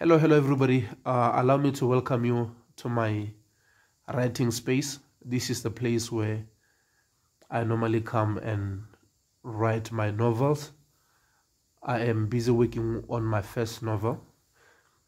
Hello, hello, everybody. Uh, allow me to welcome you to my writing space. This is the place where I normally come and write my novels. I am busy working on my first novel.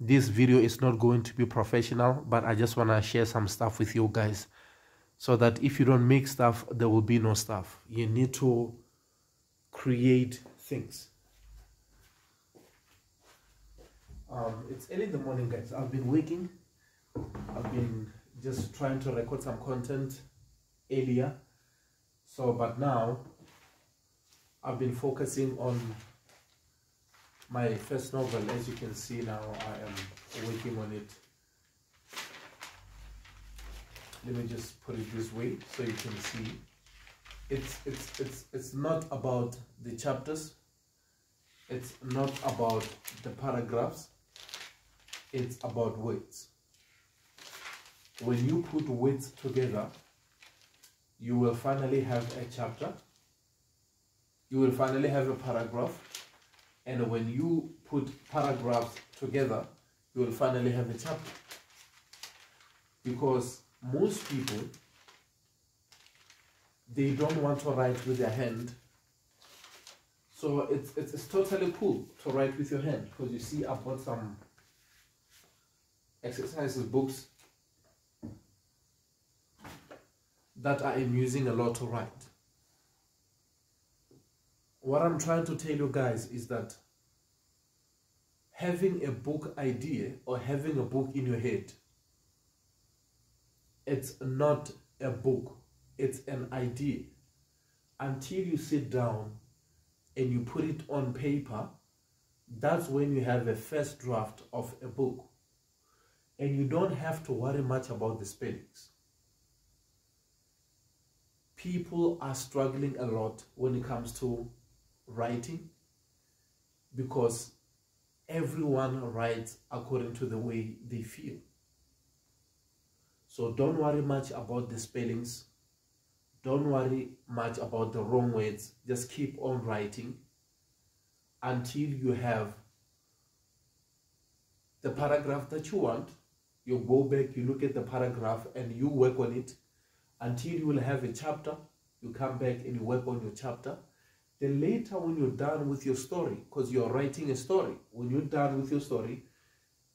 This video is not going to be professional, but I just want to share some stuff with you guys so that if you don't make stuff, there will be no stuff. You need to create things. Um, it's early in the morning, guys. I've been waking. I've been just trying to record some content earlier. So, but now I've been focusing on my first novel. As you can see now, I am working on it. Let me just put it this way so you can see. It's it's it's it's not about the chapters. It's not about the paragraphs it's about words. When you put words together, you will finally have a chapter, you will finally have a paragraph, and when you put paragraphs together, you will finally have a chapter. Because most people, they don't want to write with their hand. So it's, it's, it's totally cool to write with your hand because you see I've got some exercises books that I am using a lot to write. What I'm trying to tell you guys is that having a book idea or having a book in your head, it's not a book, it's an idea. Until you sit down and you put it on paper, that's when you have a first draft of a book and you don't have to worry much about the spellings. People are struggling a lot when it comes to writing because everyone writes according to the way they feel. So don't worry much about the spellings. Don't worry much about the wrong words. Just keep on writing until you have the paragraph that you want you go back, you look at the paragraph and you work on it until you will have a chapter. You come back and you work on your chapter. Then later when you're done with your story, because you're writing a story, when you're done with your story,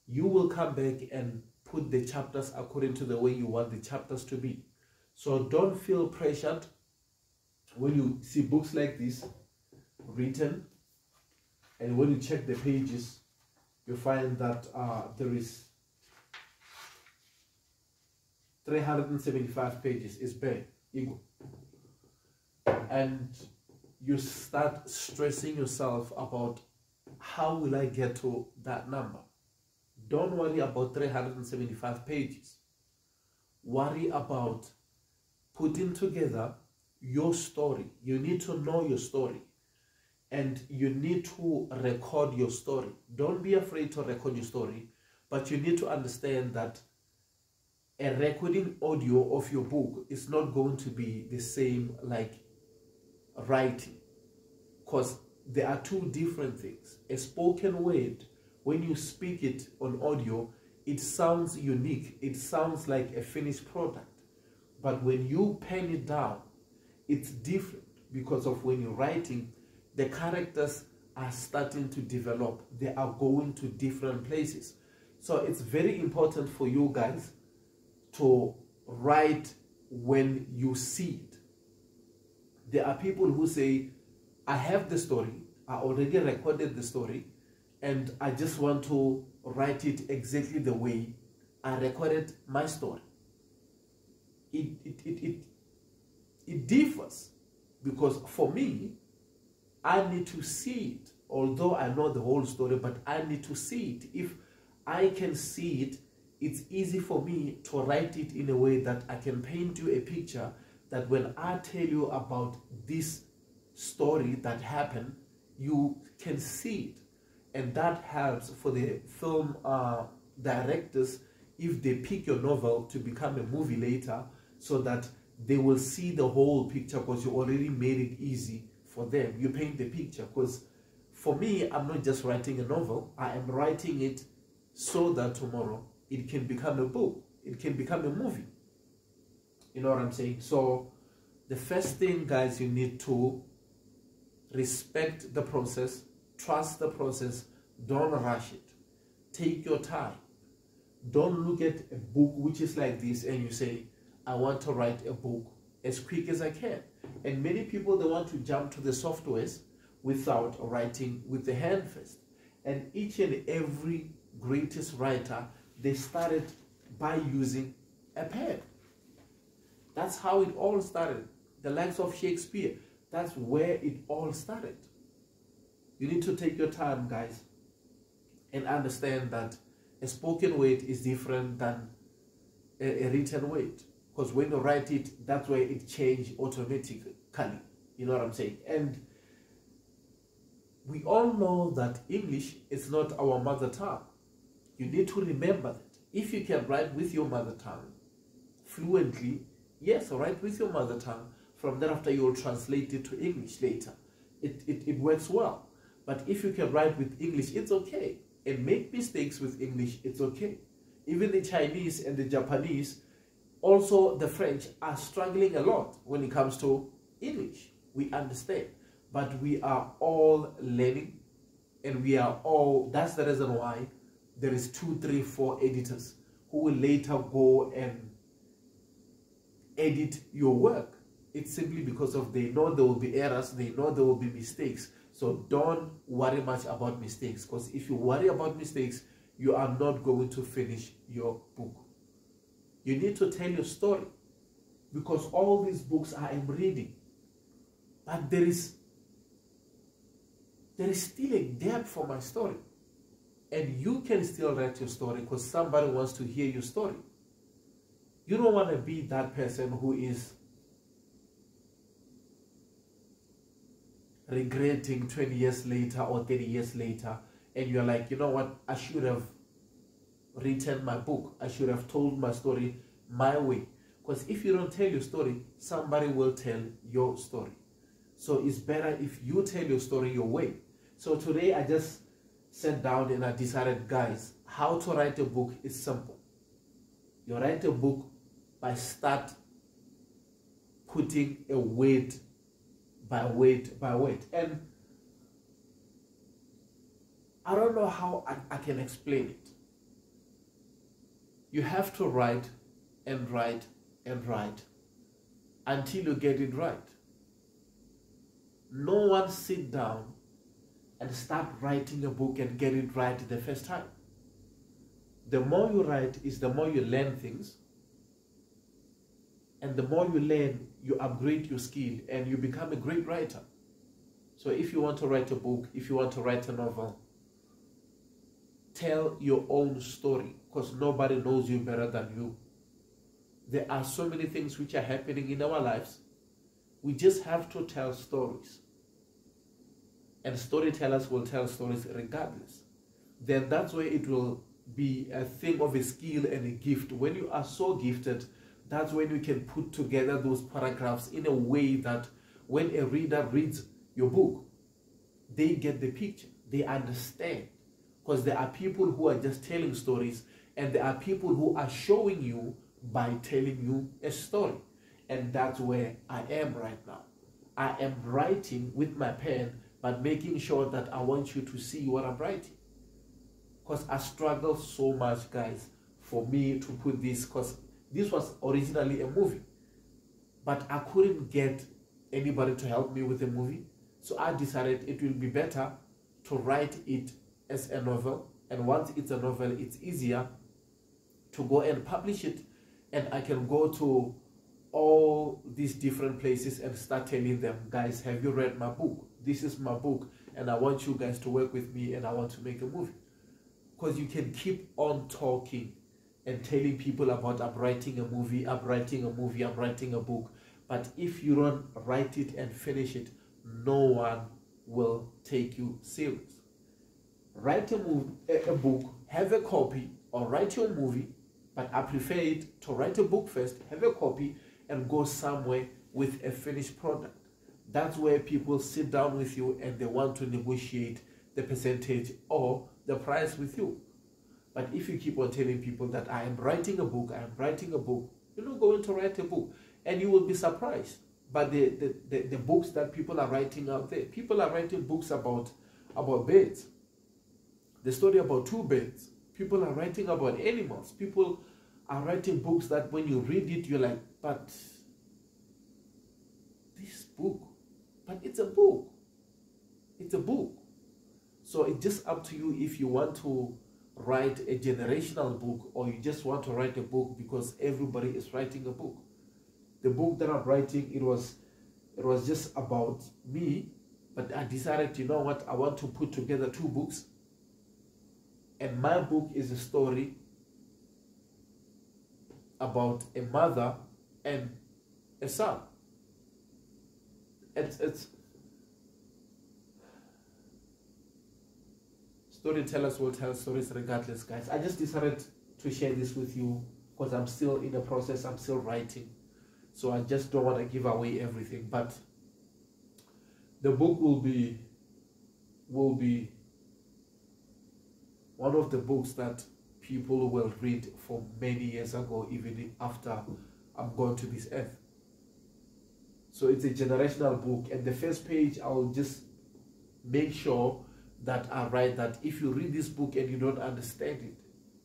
you will come back and put the chapters according to the way you want the chapters to be. So don't feel pressured when you see books like this written and when you check the pages, you find that uh, there is 375 pages is bare, equal. And you start stressing yourself about how will I get to that number. Don't worry about 375 pages. Worry about putting together your story. You need to know your story. And you need to record your story. Don't be afraid to record your story, but you need to understand that a recording audio of your book is not going to be the same like writing because there are two different things. A spoken word when you speak it on audio it sounds unique. It sounds like a finished product. But when you pen it down it's different because of when you're writing the characters are starting to develop. They are going to different places. So it's very important for you guys to write when you see it. There are people who say, I have the story, I already recorded the story, and I just want to write it exactly the way I recorded my story. It, it, it, it, it differs because for me, I need to see it. Although I know the whole story, but I need to see it. If I can see it, it's easy for me to write it in a way that I can paint you a picture that when I tell you about this story that happened, you can see it. And that helps for the film uh, directors if they pick your novel to become a movie later so that they will see the whole picture because you already made it easy for them. You paint the picture because for me, I'm not just writing a novel, I am writing it so that tomorrow it can become a book, it can become a movie. You know what I'm saying? So, the first thing, guys, you need to respect the process, trust the process, don't rush it. Take your time. Don't look at a book which is like this and you say, I want to write a book as quick as I can. And many people, they want to jump to the softwares without writing with the hand first. And each and every greatest writer, they started by using a pen. That's how it all started. The likes of Shakespeare, that's where it all started. You need to take your time, guys, and understand that a spoken word is different than a, a written word. Because when you write it, that's where it changes automatically. You know what I'm saying? And we all know that English is not our mother tongue. You need to remember that. If you can write with your mother tongue fluently, yes, write with your mother tongue. From thereafter, you will translate it to English later. It, it, it works well. But if you can write with English, it's okay. And make mistakes with English, it's okay. Even the Chinese and the Japanese, also the French, are struggling a lot when it comes to English. We understand. But we are all learning and we are all, that's the reason why there is two, three, four editors who will later go and edit your work. It's simply because of they know there will be errors, they know there will be mistakes. So don't worry much about mistakes because if you worry about mistakes, you are not going to finish your book. You need to tell your story because all these books I am reading, but there is there is still a gap for my story. And you can still write your story because somebody wants to hear your story. You don't want to be that person who is regretting 20 years later or 30 years later and you're like, you know what, I should have written my book. I should have told my story my way. Because if you don't tell your story, somebody will tell your story. So it's better if you tell your story your way. So today I just sat down and I decided, guys, how to write a book is simple. You write a book by start putting a weight by weight by weight. And I don't know how I, I can explain it. You have to write and write and write until you get it right. No one sit down and start writing a book and get it right the first time. The more you write is the more you learn things. And the more you learn, you upgrade your skill and you become a great writer. So if you want to write a book, if you want to write a novel, tell your own story because nobody knows you better than you. There are so many things which are happening in our lives. We just have to tell stories and storytellers will tell stories regardless, then that's where it will be a thing of a skill and a gift. When you are so gifted, that's when you can put together those paragraphs in a way that when a reader reads your book, they get the picture, they understand. Because there are people who are just telling stories, and there are people who are showing you by telling you a story. And that's where I am right now. I am writing with my pen but making sure that I want you to see what I'm writing. Because I struggle so much, guys, for me to put this, because this was originally a movie. But I couldn't get anybody to help me with the movie. So I decided it will be better to write it as a novel. And once it's a novel, it's easier to go and publish it. And I can go to all these different places and start telling them, guys, have you read my book? This is my book and I want you guys to work with me and I want to make a movie. Because you can keep on talking and telling people about I'm writing a movie, I'm writing a movie, I'm writing a book. But if you don't write it and finish it, no one will take you serious. Write a, movie, a book, have a copy, or write your movie, but I prefer it to write a book first, have a copy, and go somewhere with a finished product. That's where people sit down with you and they want to negotiate the percentage or the price with you. But if you keep on telling people that I am writing a book, I am writing a book, you're not going to write a book. And you will be surprised by the, the, the, the books that people are writing out there. People are writing books about, about birds. The story about two birds. People are writing about animals. People are writing books that when you read it, you're like, but this book, but it's a book. It's a book. So it's just up to you if you want to write a generational book or you just want to write a book because everybody is writing a book. The book that I'm writing, it was it was just about me, but I decided, you know what, I want to put together two books. And my book is a story about a mother and a son. It's it's storytellers will tell stories regardless, guys. I just decided to share this with you because I'm still in the process, I'm still writing. So I just don't want to give away everything. But the book will be will be one of the books that people will read for many years ago, even after I'm gone to this earth. So it's a generational book, and the first page I'll just make sure that I write that if you read this book and you don't understand it,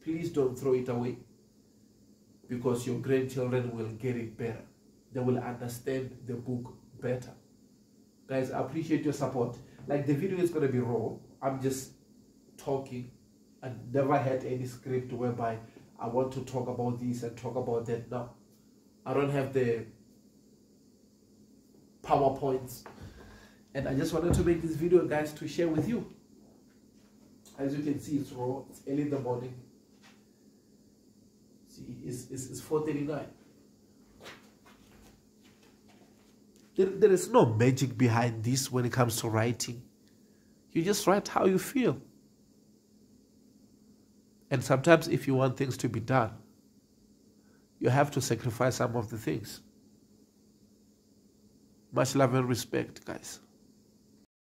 please don't throw it away because your grandchildren will get it better. They will understand the book better. Guys, I appreciate your support. Like the video is going to be raw. I'm just talking. I never had any script whereby I want to talk about this and talk about that. No, I don't have the PowerPoints. And I just wanted to make this video, guys, to share with you. As you can see, it's raw. It's early in the morning. See, it's, it's, it's 4.39. There, there is no magic behind this when it comes to writing. You just write how you feel. And sometimes, if you want things to be done, you have to sacrifice some of the things. Much love and respect, guys.